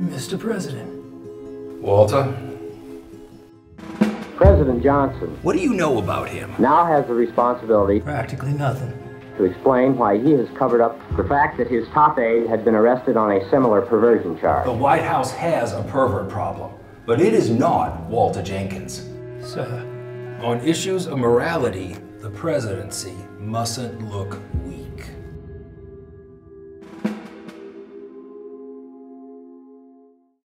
Mr. President. Walter? President Johnson What do you know about him? now has the responsibility Practically nothing. to explain why he has covered up the fact that his top aide had been arrested on a similar perversion charge. The White House has a pervert problem, but it is not Walter Jenkins. Sir. On issues of morality, the presidency mustn't look weak.